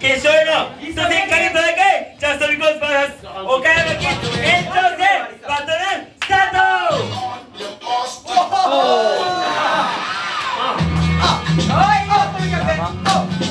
決勝への一戦かけ戦いジャストリコーズバーサス岡山キ延長戦バトルスタート。おおあっおいおとにかくお